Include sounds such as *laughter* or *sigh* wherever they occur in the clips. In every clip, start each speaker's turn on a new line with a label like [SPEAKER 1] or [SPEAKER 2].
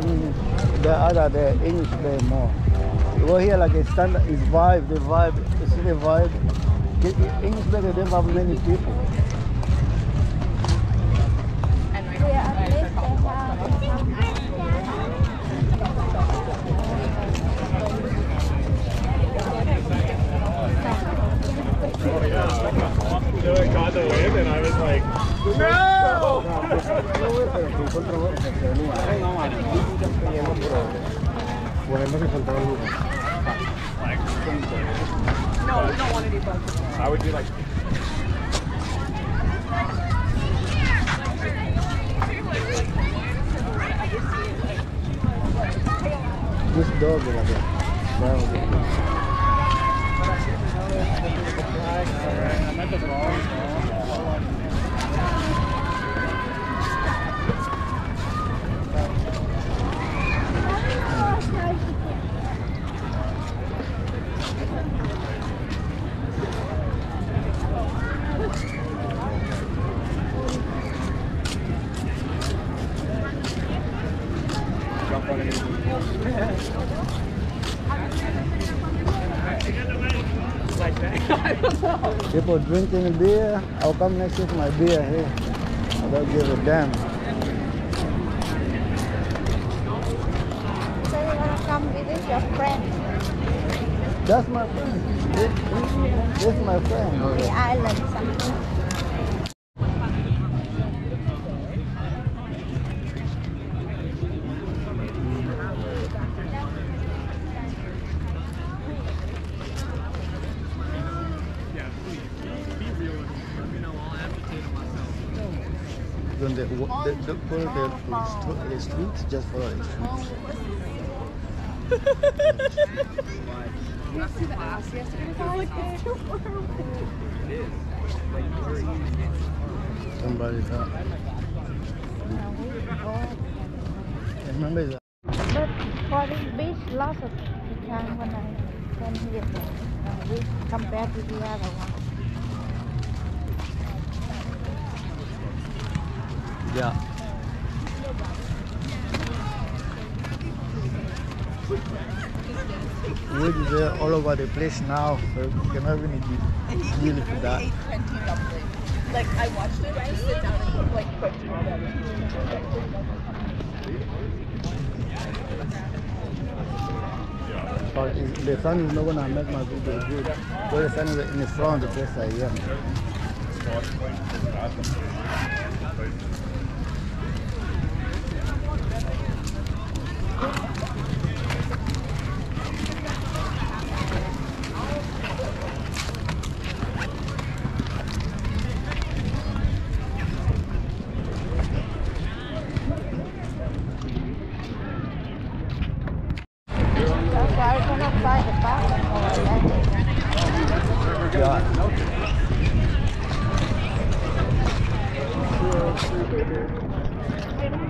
[SPEAKER 1] than the other, the English play more. Over here, like a standard is vibe, the vibe, you see the vibe. The English play, they don't have many people.
[SPEAKER 2] Got the win and I was like, I would be like,
[SPEAKER 1] This dog is like a brown. People drinking beer, I'll come next to my beer here. I don't give a damn.
[SPEAKER 3] So you wanna come visit your friend
[SPEAKER 1] That's my friend. This, this, this is my friend.
[SPEAKER 3] the island something?
[SPEAKER 1] When the, the, str- the streets, just follow the streets. Somebody's up. I remember that?
[SPEAKER 3] But for this beach, lots of time when I come here, uh, we compared to the other one.
[SPEAKER 1] Yeah. Weed is there all over the place now, so you cannot even de- deal with that.
[SPEAKER 4] Like I watched it, I sit down and like cooked
[SPEAKER 1] But the sun is not gonna make my video good. So the sun is in the front of the place I am.
[SPEAKER 3] That's why I cannot buy the bathroom over there.
[SPEAKER 1] Yeah.
[SPEAKER 3] There are lots of resorts on the video.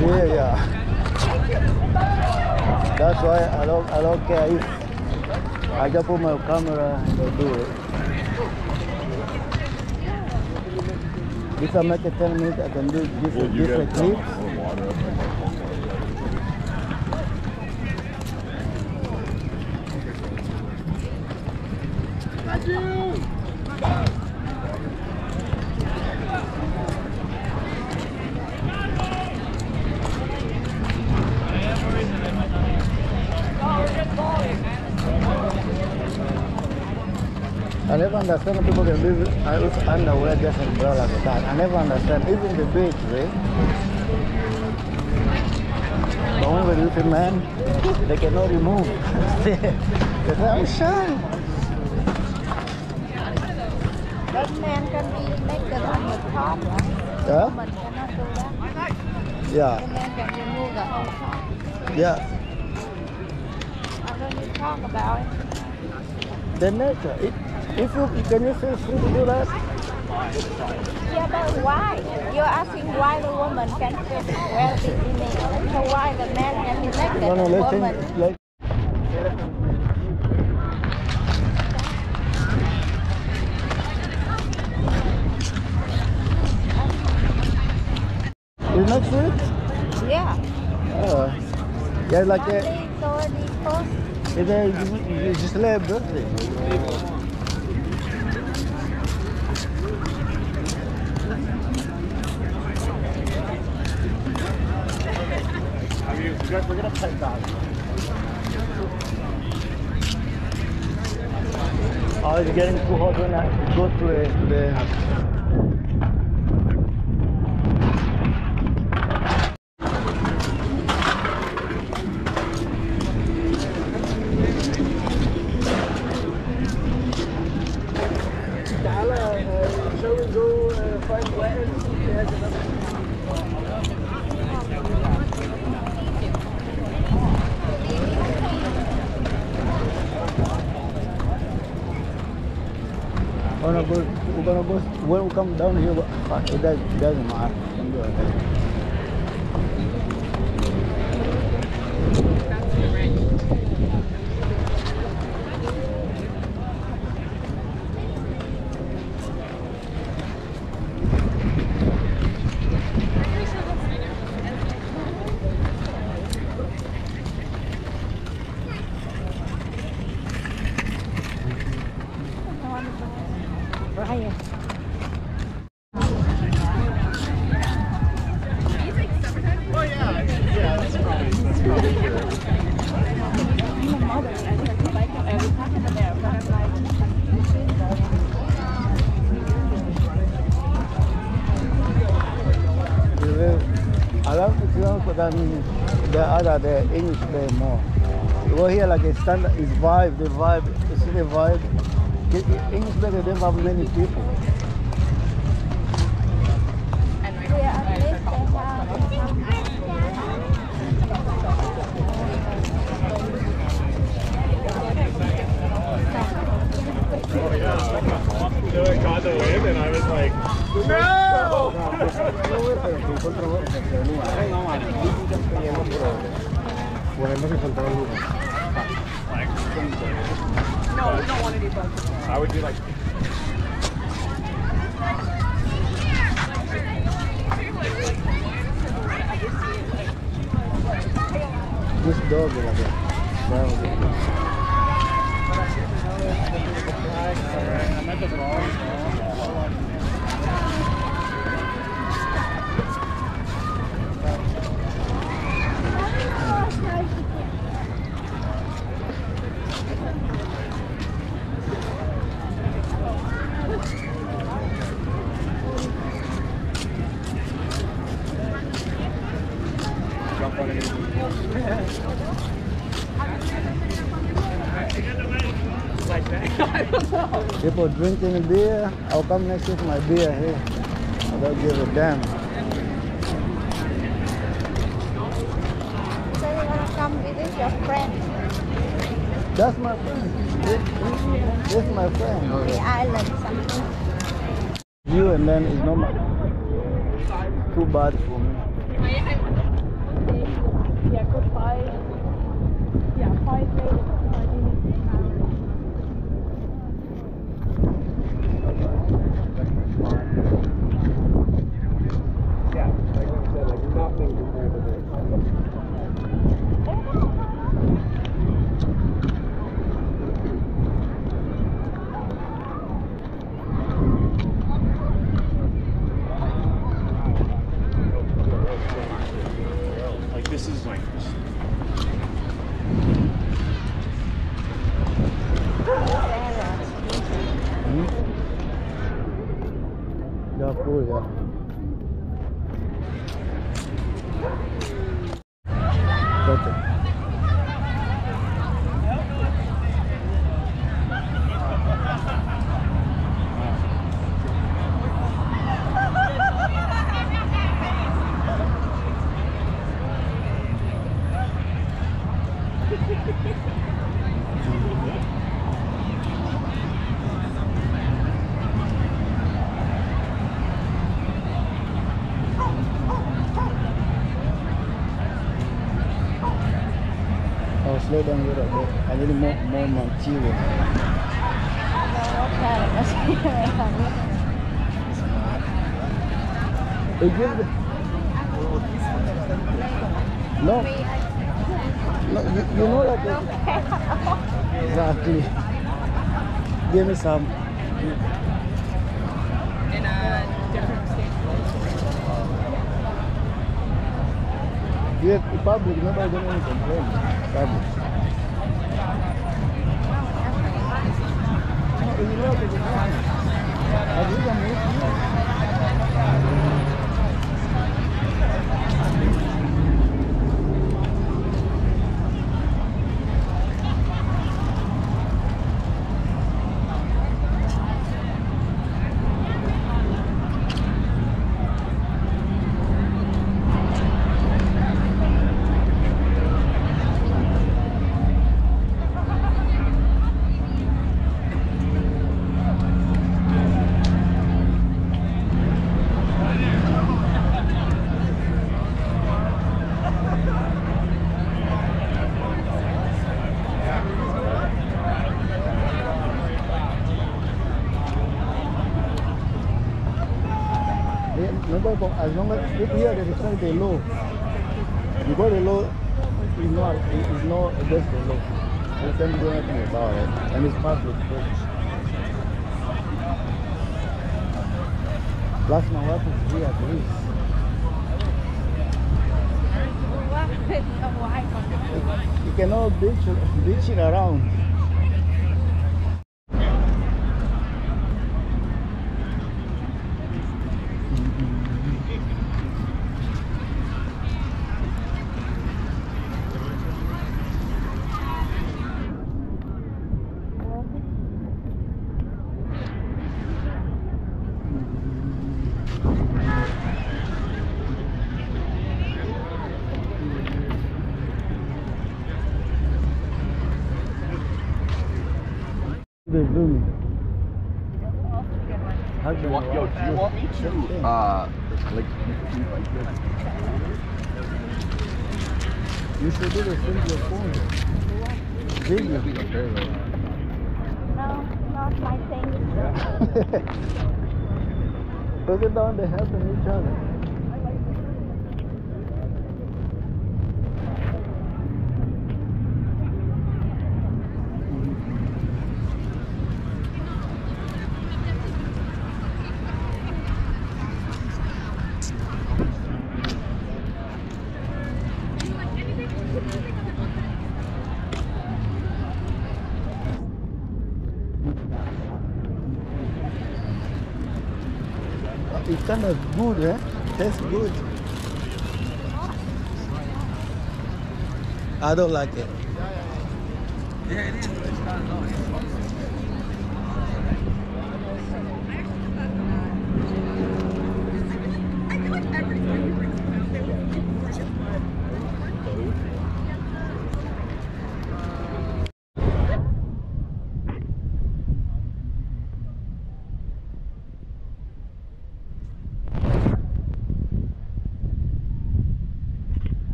[SPEAKER 1] Yeah, yeah. That's why I don't, I don't care if I just put my camera and I do it. If I make it 10 minutes, I can do different, different clips. I never understand people can live underwear just umbrella like that. I never understand. Even the beach, eh? right? But when we a man, they cannot remove. *laughs* they say, I'm shy.
[SPEAKER 3] But man can be naked on the top, right?
[SPEAKER 1] Yeah?
[SPEAKER 3] Woman cannot do that. The
[SPEAKER 1] Yeah,
[SPEAKER 3] man can remove the whole top.
[SPEAKER 1] yeah.
[SPEAKER 3] Why don't you talk about it?
[SPEAKER 1] The nature. It, if you can you feel free to do that?
[SPEAKER 3] Yeah, but why? You're asking why the woman can fit wear bikini. So why the man can naked
[SPEAKER 1] No, no,
[SPEAKER 3] the
[SPEAKER 1] let's
[SPEAKER 3] woman?
[SPEAKER 1] think, like, next week?
[SPEAKER 3] Yeah.
[SPEAKER 1] Uh, yeah, like
[SPEAKER 3] Monday it's already closed.
[SPEAKER 1] it's, uh, it's just like birthday. We're gonna play dog. Oh, it's getting too hot when I go to the, to the We're gonna go. We're gonna go. When we come down here, fuck, it does, it doesn't matter. Film, but I mean, the other, the English play more. Go here like a standard, is vibe, the vibe, you see the vibe. English play, they don't have many people.
[SPEAKER 2] It got the wind and I was like, no!
[SPEAKER 4] No, we don't want any bugs.
[SPEAKER 2] I would be like,
[SPEAKER 1] This dog is like a, was it. やったぞ。People drinking beer, I'll come next with my beer here. I don't give a damn.
[SPEAKER 3] So you wanna come visit your friend
[SPEAKER 1] That's my friend. This, this is my friend.
[SPEAKER 3] on the island something?
[SPEAKER 1] You and then it's not my, too bad for me.
[SPEAKER 4] Yeah, goodbye. Yeah, five minutes.
[SPEAKER 2] yeah, like I said, like nothing compared to this. Like this is like
[SPEAKER 1] Hmm? Yeah, cool, yeah. Perfect. I'll slow down a little need more, more material. It gives the, No, no you, you know that. Exactly. Give me some.
[SPEAKER 4] In a different state.
[SPEAKER 1] Yeah, public, nobody gonna complain. Public. No, you com- as long as if here they respect the law. You go the law is not is not against the law. You can do nothing about it. And it's part of the public. Last my wife is here at least.
[SPEAKER 3] What is the wife? *laughs*
[SPEAKER 1] You cannot bitch it around. They do me. Husband
[SPEAKER 5] You want, yo, do you want me to,
[SPEAKER 1] thing.
[SPEAKER 5] uh, like, you, you,
[SPEAKER 1] You should do the same to your phone. Video.
[SPEAKER 5] you,
[SPEAKER 3] No, not my thing. *laughs*
[SPEAKER 1] Look at down, they helping each other. It's kind of good, eh? Tastes good. I don't like it. Let's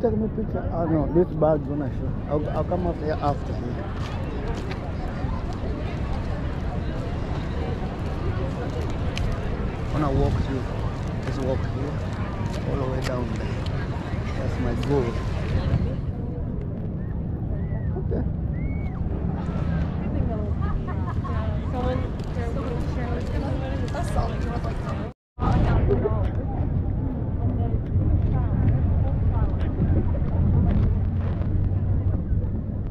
[SPEAKER 1] take me picture. Oh ah, no, this bag gonna show. I'll, I'll come up here after here. Wanna walk through. Just walk here, all the way down there. That's my goal. Okay.
[SPEAKER 4] That's solving more like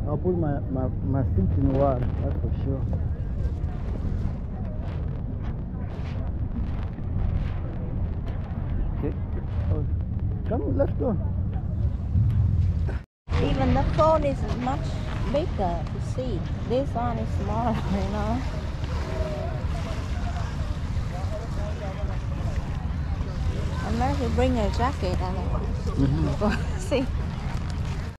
[SPEAKER 1] I'll put my, my, feet in water, that's for sure. Okay. Oh, come, let's go.
[SPEAKER 3] Even the phone is much bigger to see. This one is smaller, *laughs* you know. Unless you bring a jacket and
[SPEAKER 1] Mhm. *laughs*
[SPEAKER 3] see.